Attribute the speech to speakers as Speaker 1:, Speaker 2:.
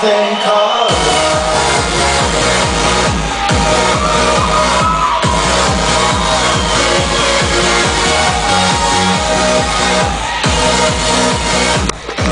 Speaker 1: nothing comes.